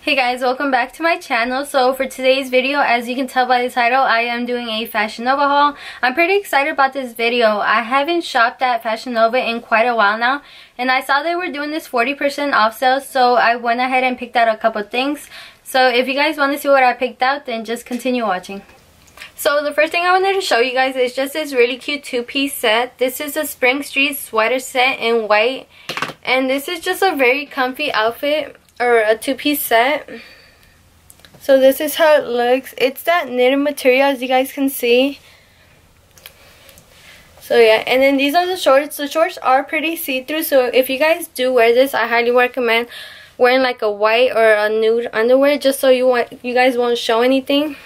Hey guys, welcome back to my channel. So for today's video, as you can tell by the title, I am doing a Fashion Nova haul. I'm pretty excited about this video. I haven't shopped at Fashion Nova in quite a while now. And I saw they were doing this 40% off sale, so I went ahead and picked out a couple things. So if you guys want to see what I picked out, then just continue watching. So the first thing I wanted to show you guys is just this really cute two-piece set. This is a Spring Street sweater set in white. And this is just a very comfy outfit or a two-piece set. So this is how it looks. It's that knitted material as you guys can see. So yeah, and then these are the shorts. The shorts are pretty see-through, so if you guys do wear this, I highly recommend wearing like a white or a nude underwear just so you want you guys won't show anything.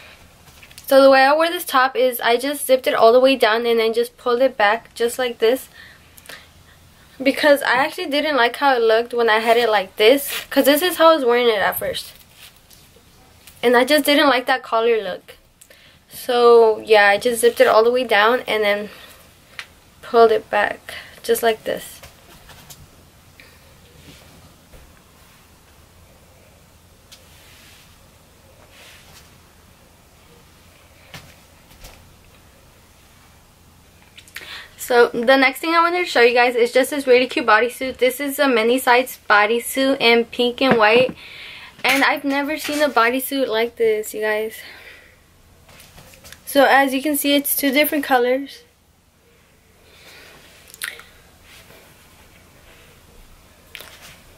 So the way I wear this top is I just zipped it all the way down and then just pulled it back just like this because I actually didn't like how it looked when I had it like this. Because this is how I was wearing it at first. And I just didn't like that collar look. So yeah I just zipped it all the way down and then pulled it back just like this So the next thing I wanted to show you guys is just this really cute bodysuit. This is a Many Sides bodysuit in pink and white. And I've never seen a bodysuit like this, you guys. So as you can see, it's two different colors.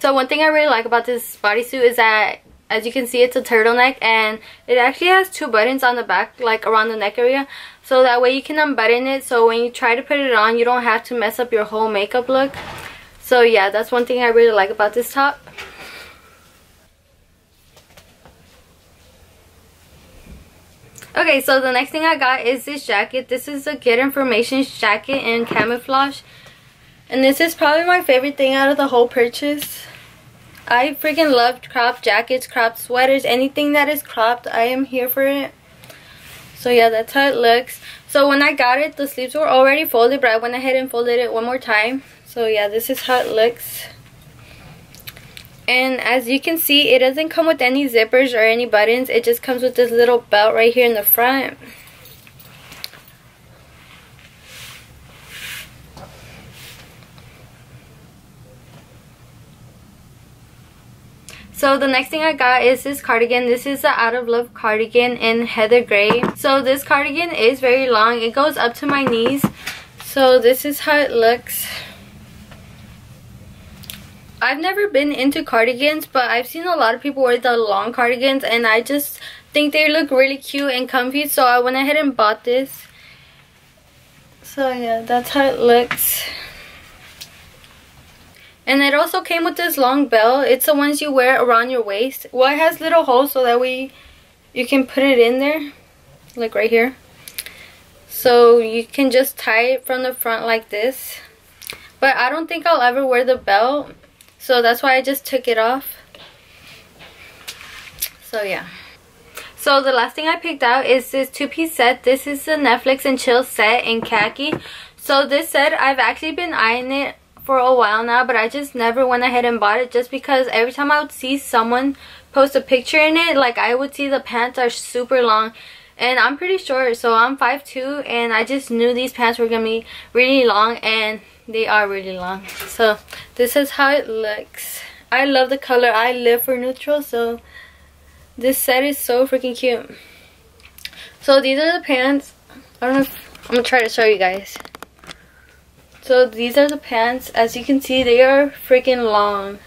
So one thing I really like about this bodysuit is that as you can see it's a turtleneck and it actually has two buttons on the back like around the neck area so that way you can unbutton it so when you try to put it on you don't have to mess up your whole makeup look so yeah that's one thing I really like about this top Okay, so the next thing I got is this jacket. This is a Get In Formation jacket in camouflage. And this is probably my favorite thing out of the whole purchase. I freaking love cropped jackets, cropped sweaters, anything that is cropped, I am here for it. So yeah, that's how it looks. So when I got it, the sleeves were already folded, but I went ahead and folded it one more time. So yeah, this is how it looks. And as you can see, it doesn't come with any zippers or any buttons. It just comes with this little belt right here in the front. So the next thing I got is this cardigan. This is the Out of Love cardigan in heather gray. So this cardigan is very long. It goes up to my knees. So this is how it looks. I've never been into cardigans, but I've seen a lot of people wear the long cardigans and I just think they look really cute and comfy. So I went ahead and bought this. So yeah, that's how it looks. And it also came with this long belt. It's the ones you wear around your waist. Well, it has little holes so that way you can put it in there. Like right here. So you can just tie it from the front like this. But I don't think I'll ever wear the belt. So that's why I just took it off. So yeah. So the last thing I picked out is this two-piece set. This is the Netflix and Chill set in khaki. So this set, I've actually been eyeing it for a while now but I just never went ahead and bought it just because every time I would see someone post a picture in it like I would see the pants are super long and I'm pretty short so I'm 5'2 and I just knew these pants were gonna be really long and they are really long. So this is how it looks. I love the color. I live for neutral so this set is so freaking cute. So these are the pants. I don't know if I'm gonna try to show you guys so these are the pants. As you can see, they are freaking long.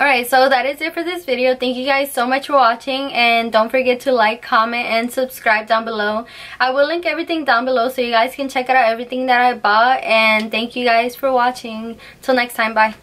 Alright, so that is it for this video. Thank you guys so much for watching and don't forget to like, comment, and subscribe down below. I will link everything down below so you guys can check out everything that I bought and thank you guys for watching. Till next time, bye.